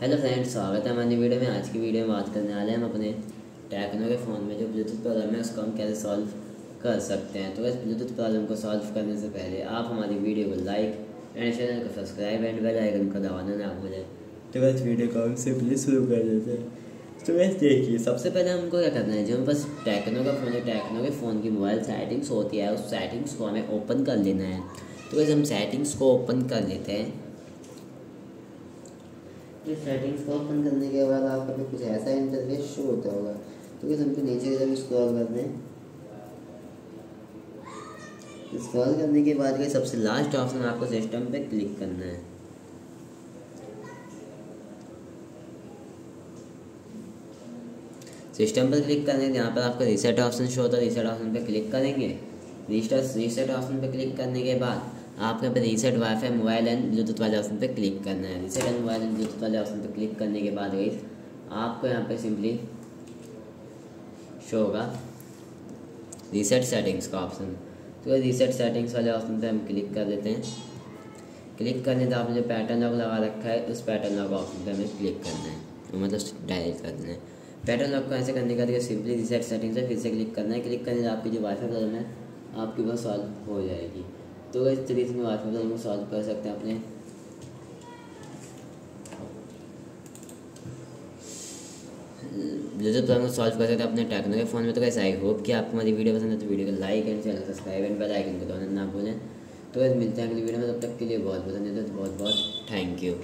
Hello friends स्वागत है हमारी वीडियो में। आज की वीडियो में बात करने वाले हैं हम अपने टेक्नो के फ़ोन में, जो ब्लूटूथ प्रॉब्लम है, उसको हम कैसे सॉल्व कर सकते हैं। तो इस ब्लूटूथ प्रॉब्लम को सॉल्व करने से पहले आप हमारी वीडियो को लाइक एंड चैनल को सब्सक्राइब एंड बेल आइकन को दबाना ना भूलें। तो बस वीडियो को हम सिंपली शुरू कर देते हैं। तो बस देखिए, सबसे पहले हमको क्या करना है, जो हम बस टेक्नो का फ़ोन है टेक्नो के फ़ोन की मोबाइल सेटिंग्स होती है, उस सेटिंग्स को हमें ओपन कर लेना है। तो बस हम सेटिंग्स को ओपन कर लेते हैं। ये सेटिंग्स को ओपन करने के बाद आपका भी कुछ ऐसा इंटरफेस शो होता होगा। तो बस हमको नीचे जब स्क्रॉल कर दें स्क्रॉल करने के बाद ये सबसे लास्ट ऑप्शन आपको सिस्टम पे क्लिक करना है। सिस्टम पर क्लिक करेंगे यहाँ पर आपको रीसेट ऑप्शन शो होता है। रीसेट ऑप्शन पे क्लिक करेंगे। रीसेट ऑप्शन पे क्लिक करने के बाद आपको यहाँ पर reset wifi mobile and Bluetooth वाले ऑप्शन पर क्लिक करना है। Reset and mobile and Bluetooth वाले ऑप्शन पर क्लिक करने के बाद गई आपको यहाँ पे सिंपली शो होगा रीसेट सेटिंग्स का ऑप्शन तो रीसेट सेटिंग्स वाले ऑप्शन पे हम क्लिक कर देते हैं। क्लिक करने तो आपने जो पैटर्न लॉक लगा रखा है, उस पैटर्न लॉक ऑप्शन पे हमें क्लिक करना है। मतलब डायरेक्ट करना है। पैटर्न लॉक को ऐसे करने का तो सिंपली रीसेट सेटिंग्स से फिर से क्लिक करना है। क्लिक करने से आपकी जो वाईफाई प्रॉब्लम है, आपकी वो सॉल्व हो जाएगी। तो इस तरीके से वाईफाई प्रॉब्लम को सॉल्व कर सकते हैं अपने। ब्लूटूथ प्रॉब्लम को सॉल्व कर सकते हैं अपने टेक्नो के फ़ोन में तो कैसे आई होप कि आपको हमारी वीडियो पसंद है तो वीडियो को like and channel subscribe and bell icon को दबाना ना भूलें। तो मिलते हैं अगली वीडियो में, तब तक के लिए बहुत बहुत धन्यवाद, बहुत बहुत थैंक यू